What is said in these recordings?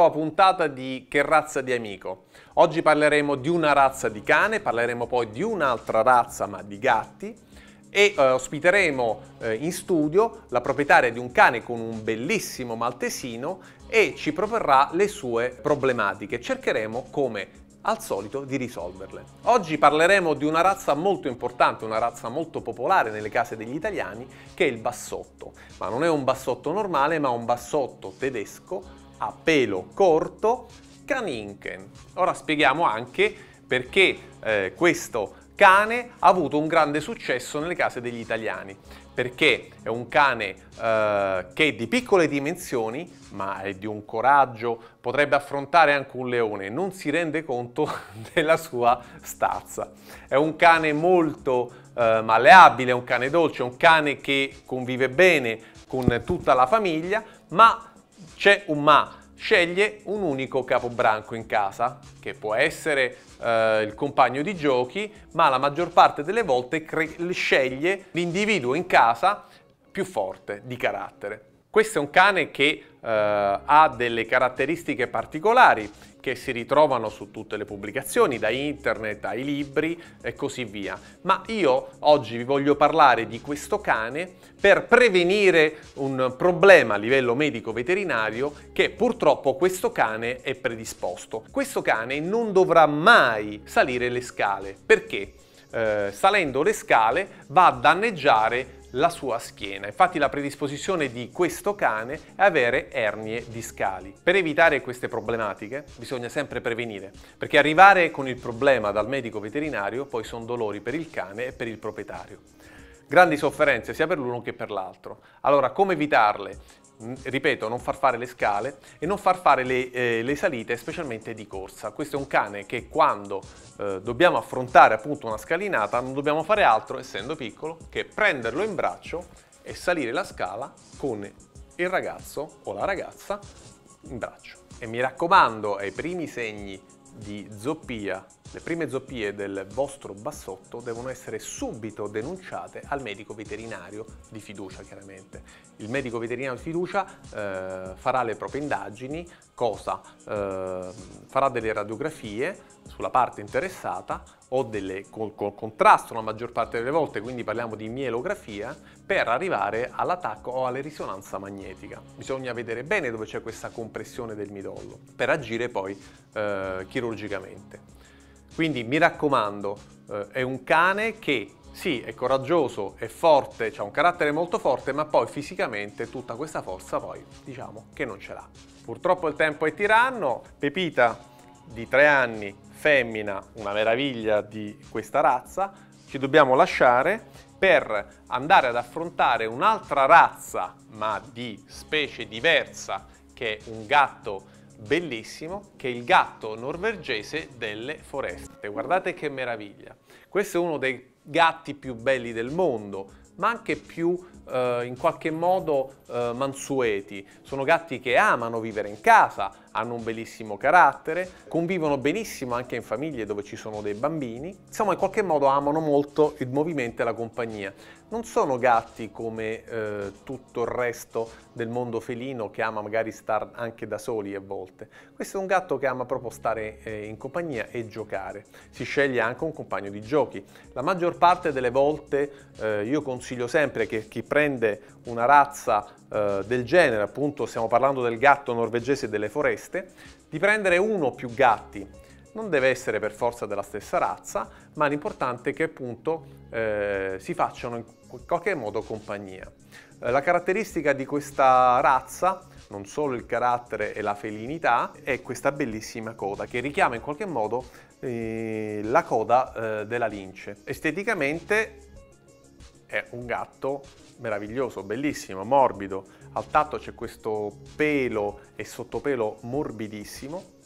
nuova puntata di Che razza di amico. Oggi parleremo di una razza di cane, parleremo poi di un'altra razza ma di gatti e eh, ospiteremo eh, in studio la proprietaria di un cane con un bellissimo maltesino e ci proporrà le sue problematiche. Cercheremo come al solito di risolverle. Oggi parleremo di una razza molto importante, una razza molto popolare nelle case degli italiani, che è il bassotto. Ma non è un bassotto normale, ma un bassotto tedesco a pelo corto, Kaninken. Ora spieghiamo anche perché eh, questo cane ha avuto un grande successo nelle case degli italiani perché è un cane eh, che è di piccole dimensioni ma è di un coraggio, potrebbe affrontare anche un leone, non si rende conto della sua stazza. È un cane molto eh, malleabile, è un cane dolce, è un cane che convive bene con tutta la famiglia, ma c'è un ma, sceglie un unico capobranco in casa, che può essere eh, il compagno di giochi, ma la maggior parte delle volte sceglie l'individuo in casa più forte di carattere. Questo è un cane che eh, ha delle caratteristiche particolari che si ritrovano su tutte le pubblicazioni, da internet ai libri e così via. Ma io oggi vi voglio parlare di questo cane per prevenire un problema a livello medico-veterinario che purtroppo questo cane è predisposto. Questo cane non dovrà mai salire le scale perché eh, salendo le scale va a danneggiare la sua schiena. Infatti la predisposizione di questo cane è avere ernie discali. Per evitare queste problematiche bisogna sempre prevenire, perché arrivare con il problema dal medico veterinario poi sono dolori per il cane e per il proprietario. Grandi sofferenze sia per l'uno che per l'altro. Allora, come evitarle? Ripeto, non far fare le scale e non far fare le, eh, le, salite, specialmente di corsa. Questo è un cane che quando eh, dobbiamo affrontare appunto una scalinata non dobbiamo fare altro, essendo piccolo, che prenderlo in braccio e salire la scala con il ragazzo o la ragazza in braccio. E mi raccomando, ai primi segni di zoppia, le prime zoppie del vostro bassotto devono essere subito denunciate al medico veterinario di fiducia chiaramente. Il medico veterinario di fiducia eh, farà le proprie indagini, cosa? Eh, farà delle radiografie sulla parte interessata o delle, col, col, contrasto la maggior parte delle volte, quindi parliamo di mielografia, per arrivare all'attacco o alla risonanza magnetica. Bisogna vedere bene dove c'è questa compressione del midollo per agire poi eh, chirurgicamente. Quindi mi raccomando, eh, è un cane che sì, è coraggioso, è forte, ha un carattere molto forte, ma poi fisicamente tutta questa forza poi diciamo che non ce l'ha. Purtroppo il tempo è tiranno, Pepita di tre anni, femmina, una meraviglia di questa razza, ci dobbiamo lasciare per andare ad affrontare un'altra razza, ma di specie diversa, che è un gatto bellissimo che è il gatto norvegese delle foreste. Guardate che meraviglia. Questo è uno dei gatti più belli del mondo, ma anche più eh, in qualche modo eh, mansueti. Sono gatti che amano vivere in casa, hanno un bellissimo carattere, convivono benissimo anche in famiglie dove ci sono dei bambini, insomma in qualche modo amano molto il movimento e la compagnia. Non sono gatti come eh, tutto il resto del mondo felino che ama magari stare anche da soli a volte. Questo è un gatto che ama proprio stare eh, in compagnia e giocare. Si sceglie anche un compagno di giochi. La maggior parte delle volte eh, io consiglio sempre che chi prende una razza eh, del genere, appunto stiamo parlando del gatto norvegese delle foreste, di prendere uno o più gatti. Non deve essere per forza della stessa razza, ma l'importante è che appunto eh, si facciano in qualche modo compagnia. Eh, la caratteristica di questa razza, non solo il carattere e la felinità, è questa bellissima coda che richiama in qualche modo eh, la coda eh, della lince. Esteticamente è un gatto meraviglioso, bellissimo, morbido. Al tatto c'è questo pelo e sottopelo morbidissimo.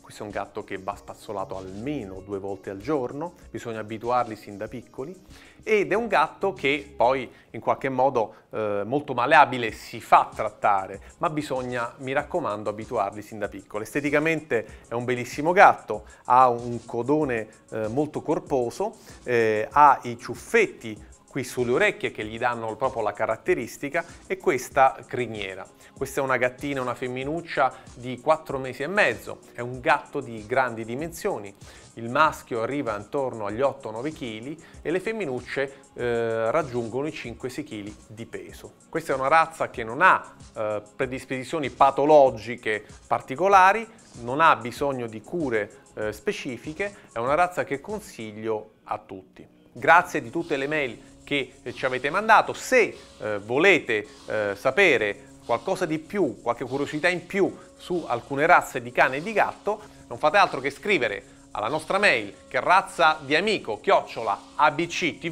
Questo è un gatto che va spazzolato almeno due volte al giorno, bisogna abituarli sin da piccoli ed è un gatto che poi in qualche modo eh, molto maleabile si fa trattare, ma bisogna, mi raccomando, abituarli sin da piccoli. Esteticamente è un bellissimo gatto, ha un codone eh, molto corposo, eh, ha i ciuffetti qui sulle orecchie che gli danno proprio la caratteristica e questa criniera. Questa è una gattina, una femminuccia di 4 mesi e mezzo, è un gatto di grandi dimensioni. Il maschio arriva intorno agli 8-9 kg e le femminucce eh, raggiungono i 5-6 kg di peso. Questa è una razza che non ha eh, predisposizioni patologiche particolari, non ha bisogno di cure eh, specifiche, è una razza che consiglio a tutti. Grazie di tutte le mail che ci avete mandato. Se eh, volete eh, sapere qualcosa di più, qualche curiosità in più su alcune razze di cane e di gatto, non fate altro che scrivere alla nostra mail che razza di amico chiocciola abctv.it.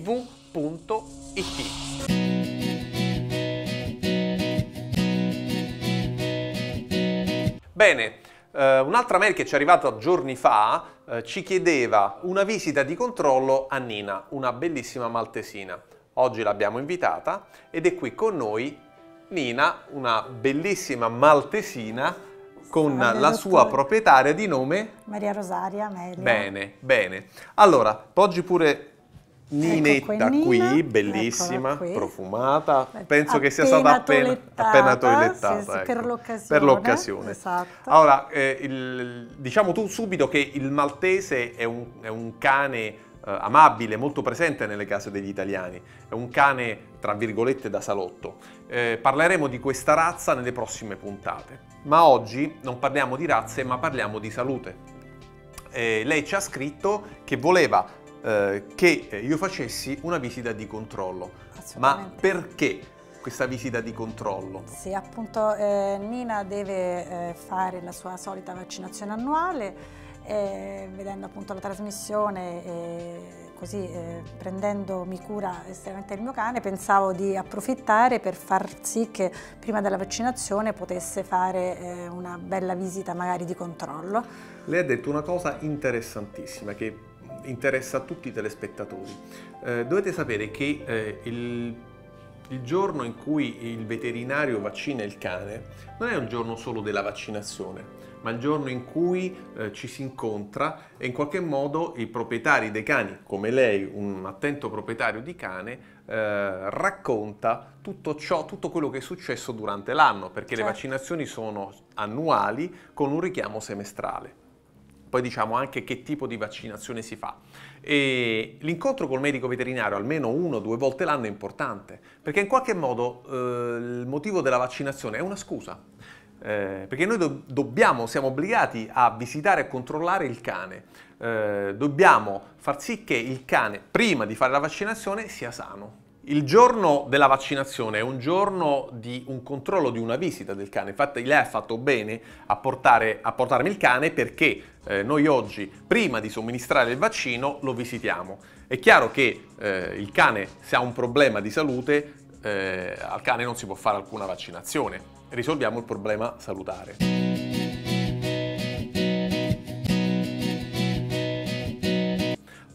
Bene, eh, un'altra mail che ci è arrivata giorni fa eh, ci chiedeva una visita di controllo a Nina, una bellissima maltesina. Oggi l'abbiamo invitata ed è qui con noi Nina, una bellissima maltesina con la dottore. sua proprietaria di nome Maria Rosaria Amelia. Bene, bene. Allora, oggi pure Ninetta ecco qui, qui, bellissima, qui. profumata, penso appena che sia stata appena, toilettata, appena toilettata sì, ecco. per l'occasione. Esatto. Allora, eh, il, diciamo tu subito che il maltese è un, è un cane eh, amabile, molto presente nelle case degli italiani, è un cane tra virgolette da salotto. Eh, parleremo di questa razza nelle prossime puntate, ma oggi non parliamo di razze ma parliamo di salute. Eh, lei ci ha scritto che voleva eh, che io facessi una visita di controllo. Ma perché questa visita di controllo? Sì, appunto eh, Nina deve eh, fare la sua solita vaccinazione annuale, eh, vedendo appunto la trasmissione e così eh, prendendomi cura estremamente del mio cane, pensavo di approfittare per far sì che prima della vaccinazione potesse fare eh, una bella visita magari di controllo. Lei ha detto una cosa interessantissima che interessa a tutti i telespettatori. Eh, dovete sapere che eh, il, il giorno in cui il veterinario vaccina il cane non è un giorno solo della vaccinazione, ma il giorno in cui eh, ci si incontra e in qualche modo i proprietari dei cani, come lei, un attento proprietario di cane, eh, racconta tutto ciò, tutto quello che è successo durante l'anno, perché certo. le vaccinazioni sono annuali con un richiamo semestrale poi diciamo anche che tipo di vaccinazione si fa. E l'incontro col medico veterinario almeno uno o due volte l'anno è importante, perché in qualche modo eh, il motivo della vaccinazione è una scusa. Eh, perché noi do dobbiamo, siamo obbligati a visitare e controllare il cane, eh, dobbiamo far sì che il cane, prima di fare la vaccinazione, sia sano. Il giorno della vaccinazione è un giorno di un controllo di una visita del cane, infatti lei ha fatto bene a, portare, a portarmi il cane perché eh, noi oggi, prima di somministrare il vaccino, lo visitiamo. È chiaro che eh, il cane, se ha un problema di salute, eh, al cane non si può fare alcuna vaccinazione, risolviamo il problema salutare.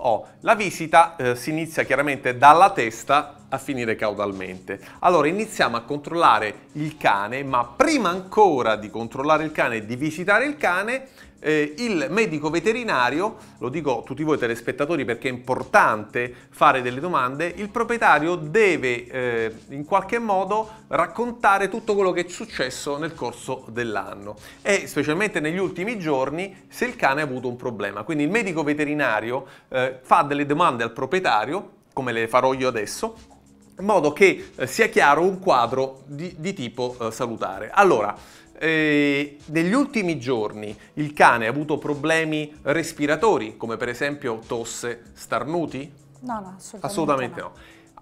Oh, la visita eh, si inizia chiaramente dalla testa a finire caudalmente. Allora iniziamo a controllare il cane, ma prima ancora di controllare il cane e di visitare il cane, eh, il medico veterinario, lo dico a tutti voi telespettatori perché è importante fare delle domande, il proprietario deve eh, in qualche modo raccontare tutto quello che è successo nel corso dell'anno e specialmente negli ultimi giorni se il cane ha avuto un problema. Quindi il medico veterinario eh, fa delle domande al proprietario, come le farò io adesso, in modo che eh, sia chiaro un quadro di, di tipo eh, salutare. Allora, eh, negli ultimi giorni il cane ha avuto problemi respiratori, come per esempio tosse, starnuti? No, no, assolutamente, assolutamente no. no.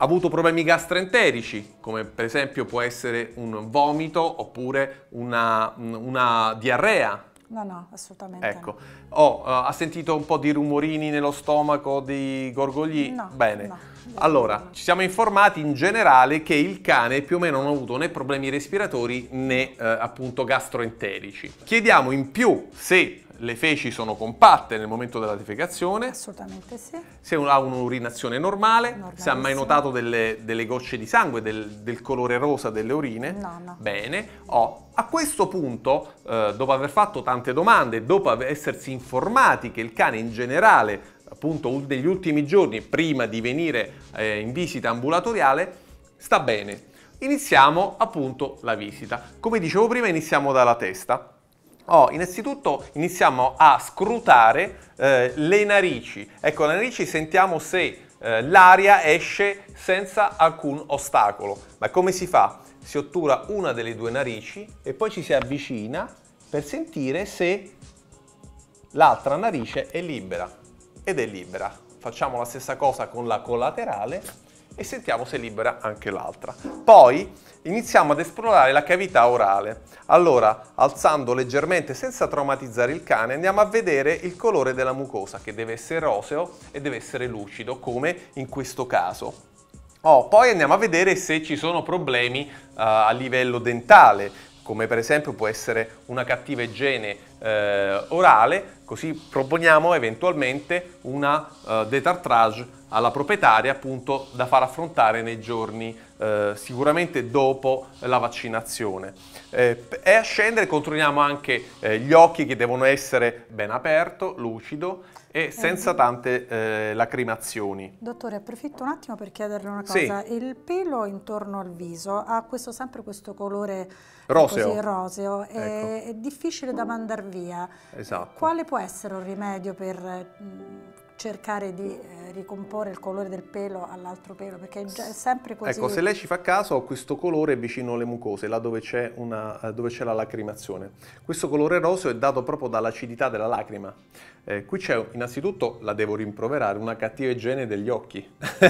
Ha avuto problemi gastroenterici, come per esempio può essere un vomito oppure una, una diarrea? No, no, assolutamente ecco. No. Oh, uh, ha sentito un po' di rumorini nello stomaco, di gorgogli? No. Bene. No. Allora, ci siamo informati in generale che il cane più o meno non ha avuto né problemi respiratori né eh, appunto gastroenterici. Chiediamo in più se le feci sono compatte nel momento della defecazione. Assolutamente sì. Se ha un'urinazione normale, se ha mai notato delle, delle gocce di sangue, del, del, colore rosa delle urine. No, no. Bene. Oh, a questo punto, eh, dopo aver fatto tante domande, dopo essersi informati che il cane in generale appunto degli ultimi giorni prima di venire eh, in visita ambulatoriale, sta bene. Iniziamo appunto la visita. Come dicevo prima, iniziamo dalla testa. Oh, innanzitutto iniziamo a scrutare eh, le narici. Ecco, le narici sentiamo se eh, l'aria esce senza alcun ostacolo. Ma come si fa? Si ottura una delle due narici e poi ci si avvicina per sentire se l'altra narice è libera. Ed è libera. Facciamo la stessa cosa con la collaterale e sentiamo se è libera anche l'altra. Poi iniziamo ad esplorare la cavità orale. Allora, alzando leggermente senza traumatizzare il cane, andiamo a vedere il colore della mucosa, che deve essere roseo e deve essere lucido, come in questo caso. Oh, poi andiamo a vedere se ci sono problemi uh, a livello dentale, come per esempio può essere una cattiva igiene eh, orale, così proponiamo eventualmente una uh, detartrage alla proprietaria appunto da far affrontare nei giorni eh, sicuramente dopo la vaccinazione. Eh, e a scendere controlliamo anche eh, gli occhi che devono essere ben aperto, lucido e senza tante eh, lacrimazioni. Dottore, approfitto un attimo per chiederle una cosa. Sì. Il pelo intorno al viso ha questo, sempre questo colore roseo, così, roseo ecco. è, è, difficile da mandare via. Esatto. Quale può essere un rimedio per mh, cercare di eh, ricomporre il colore del pelo all'altro pelo perché è sempre così. Ecco, se lei ci fa caso ho questo colore vicino alle mucose, là dove c'è, una, eh, dove c'è la lacrimazione. Questo colore roseo è dato proprio dall'acidità della lacrima. Eh, qui c'è innanzitutto, la devo rimproverare, una cattiva igiene degli occhi.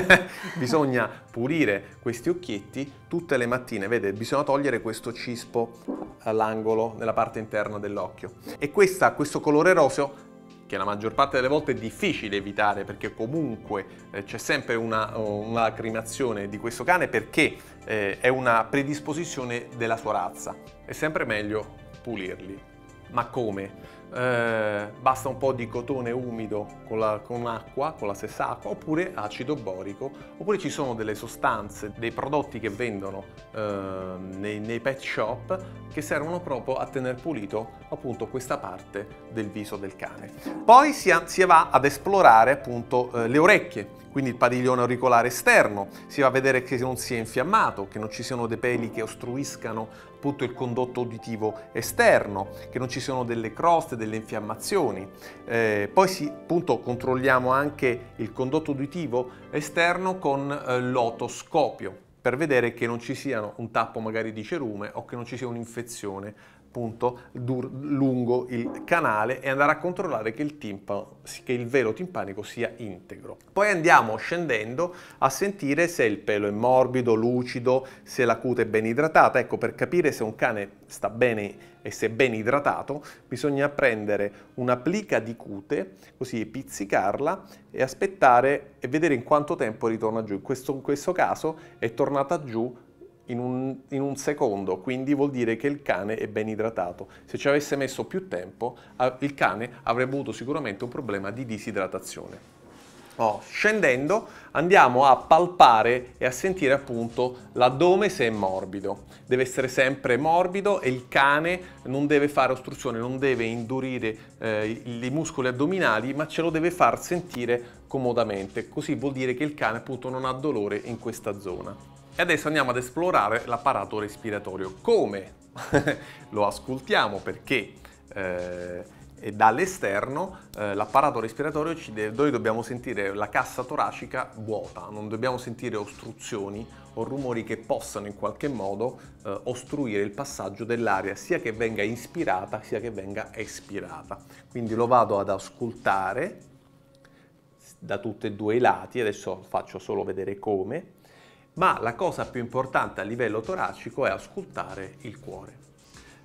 bisogna pulire questi occhietti tutte le mattine, vede, bisogna togliere questo cispo all'angolo, nella parte interna dell'occhio. E questa, questo colore roseo che la maggior parte delle volte è difficile evitare perché comunque eh, c'è sempre una, una, lacrimazione di questo cane perché eh, è una predisposizione della sua razza. È sempre meglio pulirli. Ma come? Eh, basta un po' di cotone umido con, la, con acqua, con la stessa acqua, oppure acido borico, oppure ci sono delle sostanze, dei prodotti che vendono eh, nei, nei, pet shop che servono proprio a tenere pulito appunto questa parte del viso del cane. Poi si, si va ad esplorare appunto eh, le orecchie, quindi il padiglione auricolare esterno, si va a vedere che non sia infiammato, che non ci siano dei peli che ostruiscano appunto il condotto uditivo esterno, che non ci siano delle croste, delle infiammazioni. Eh, poi si, appunto controlliamo anche il condotto uditivo esterno con eh, l'otoscopio per vedere che non ci sia un tappo magari di cerume o che non ci sia un'infezione appunto lungo il canale e andare a controllare che il, timpano, che il velo timpanico sia integro. Poi andiamo scendendo a sentire se il pelo è morbido, lucido, se la cute è ben idratata. Ecco, per capire se un cane sta bene e se è ben idratato, bisogna prendere una plica di cute, così pizzicarla e aspettare e vedere in quanto tempo ritorna giù. In questo, in questo caso è tornata giù in un, in un, secondo, quindi vuol dire che il cane è ben idratato. Se ci avesse messo più tempo, il cane avrebbe avuto sicuramente un problema di disidratazione. Oh, scendendo andiamo a palpare e a sentire appunto l'addome se è morbido. Deve essere sempre morbido e il cane non deve fare ostruzione, non deve indurire eh, i muscoli addominali, ma ce lo deve far sentire comodamente. Così vuol dire che il cane appunto non ha dolore in questa zona. E adesso andiamo ad esplorare l'apparato respiratorio. Come? Lo ascoltiamo perché eh, dall'esterno eh, l'apparato respiratorio ci deve, noi dobbiamo sentire la cassa toracica vuota, non dobbiamo sentire ostruzioni o rumori che possano in qualche modo eh, ostruire il passaggio dell'aria sia che venga inspirata sia che venga espirata. Quindi lo vado ad ascoltare da tutti e due i lati, adesso faccio solo vedere come ma la cosa più importante a livello toracico è ascoltare il cuore,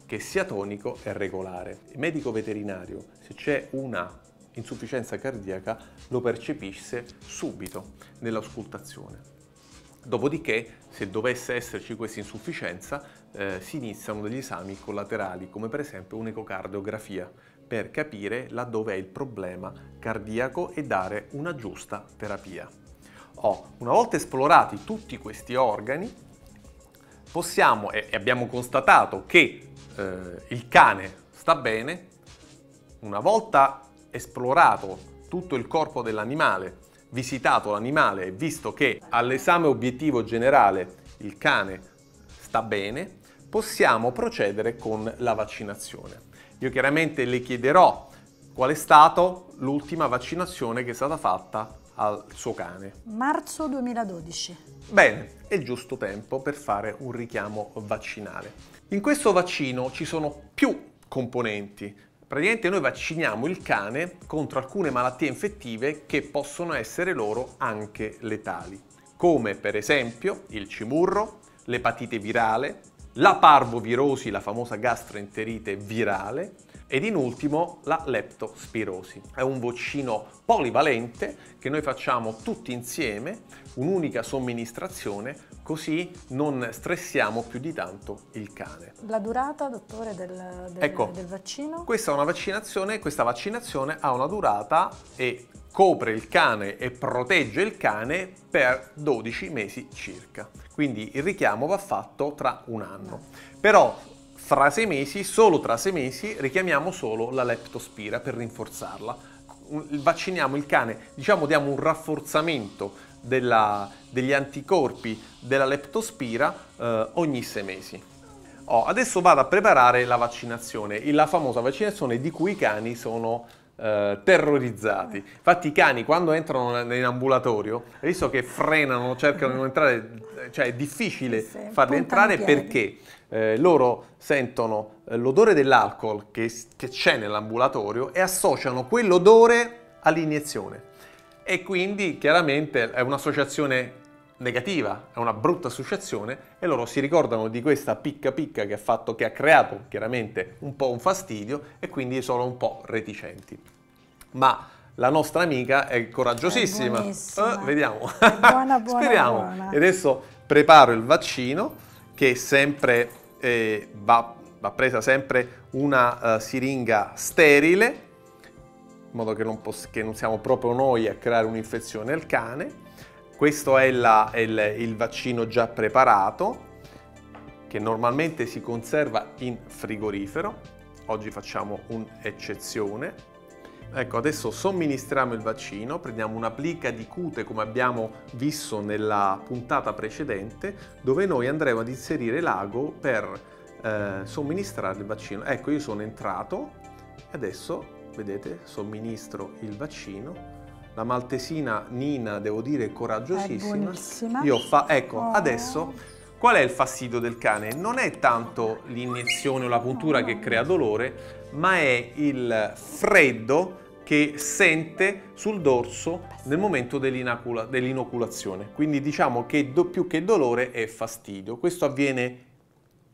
che sia tonico e regolare. Il medico veterinario, se c'è una insufficienza cardiaca, lo percepisce subito nell'ascoltazione. Dopodiché, se dovesse esserci questa insufficienza, eh, si iniziano degli esami collaterali, come per esempio un'ecocardiografia, per capire laddove è il problema cardiaco e dare una giusta terapia. Oh, una volta esplorati tutti questi organi, possiamo e abbiamo constatato che eh, il cane sta bene, una volta esplorato tutto il corpo dell'animale, visitato l'animale e visto che all'esame obiettivo generale il cane sta bene, possiamo procedere con la vaccinazione. Io chiaramente le chiederò qual è stata l'ultima vaccinazione che è stata fatta al suo cane. Marzo 2012. Bene, è il giusto tempo per fare un richiamo vaccinale. In questo vaccino ci sono più componenti. Praticamente noi vacciniamo il cane contro alcune malattie infettive che possono essere loro anche letali, come per esempio il cimurro, l'epatite virale, la parvovirosi, la famosa gastroenterite virale, ed in ultimo la leptospirosi. È un vaccino polivalente che noi facciamo tutti insieme, un'unica somministrazione, così non stressiamo più di tanto il cane. La durata, dottore, del, del, ecco, del vaccino? Questa è una vaccinazione, questa vaccinazione ha una durata e copre il cane e protegge il cane per 12 mesi circa. Quindi il richiamo va fatto tra un anno. Però fra sei mesi, solo tra sei mesi, richiamiamo solo la leptospira per rinforzarla. Vacciniamo il cane, diciamo diamo un rafforzamento della, degli anticorpi della leptospira eh, ogni sei mesi. Oh, adesso vado a preparare la vaccinazione, la famosa vaccinazione di cui i cani sono eh, terrorizzati. Infatti i cani quando entrano in ambulatorio, visto che frenano, cercano di non entrare, cioè è difficile farli entrare perché eh, loro sentono eh, l'odore dell'alcol che, che c'è nell'ambulatorio e associano quell'odore all'iniezione. E quindi chiaramente è un'associazione negativa, è una brutta associazione e loro si ricordano di questa picca picca che ha, fatto, che ha creato chiaramente un po' un fastidio e quindi sono un po' reticenti. Ma la nostra amica è coraggiosissima. È eh, vediamo. Buona, buona, Speriamo. Buona. E adesso preparo il vaccino che sempre eh, va, va, presa sempre una uh, siringa sterile in modo che non, che non, siamo proprio noi a creare un'infezione al cane. Questo è, la, è il, il vaccino già preparato che normalmente si conserva in frigorifero. Oggi facciamo un'eccezione Ecco, adesso somministriamo il vaccino, prendiamo una plica di cute come abbiamo visto nella puntata precedente, dove noi andremo ad inserire l'ago per eh, somministrare il vaccino. Ecco, io sono entrato e adesso, vedete, somministro il vaccino. La maltesina Nina, devo dire, è coraggiosissima. Io fa, ecco, oh. adesso qual è il fastidio del cane? Non è tanto l'iniezione o la puntura che crea dolore, ma è il freddo che sente sul dorso nel momento dell'inoculazione. Quindi diciamo che più che dolore è fastidio. Questo avviene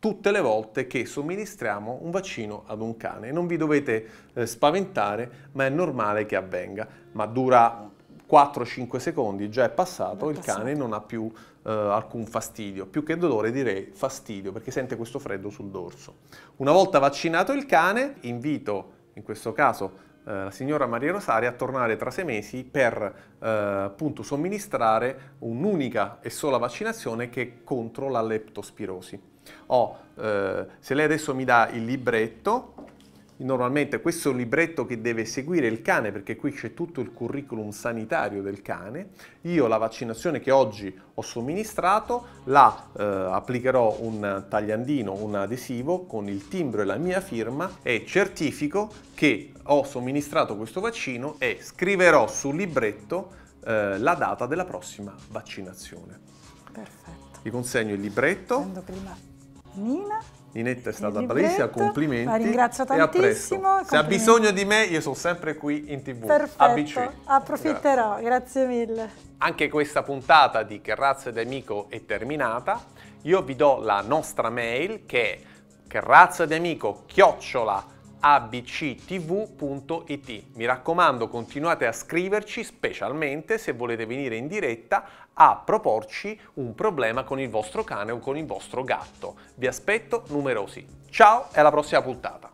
tutte le volte che somministriamo un vaccino ad un cane. Non vi dovete eh, spaventare, ma è normale che avvenga. Ma dura 4-5 secondi, già è passato, è il cane non ha più eh, alcun fastidio. Più che dolore direi fastidio, perché sente questo freddo sul dorso. Una volta vaccinato il cane, invito in questo caso eh, la signora Maria Rosaria a tornare tra sei mesi per eh, appunto somministrare un'unica e sola vaccinazione che è contro la leptospirosi. Oh, eh, se lei adesso mi dà il libretto, Normalmente questo libretto che deve seguire il cane perché qui c'è tutto il curriculum sanitario del cane. Io la vaccinazione che oggi ho somministrato la eh, applicherò un tagliandino, un adesivo con il timbro e la mia firma e certifico che ho somministrato questo vaccino e scriverò sul libretto eh, la data della prossima vaccinazione. Perfetto. Vi consegno il libretto. Prendo prima Nina. Ninetta è stata bravissima, complimenti. La ringrazio tantissimo. Se ha bisogno di me, io sono sempre qui in tv. Perfetto, ABC. approfitterò, grazie. grazie mille. Anche questa puntata di Che razza d'amico è terminata. Io vi do la nostra mail che è che razza di amico chiocciola abctv.it. Mi raccomando, continuate a scriverci, specialmente se volete venire in diretta a proporci un problema con il vostro cane o con il vostro gatto. Vi aspetto numerosi. Ciao e alla prossima puntata.